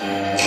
Yeah.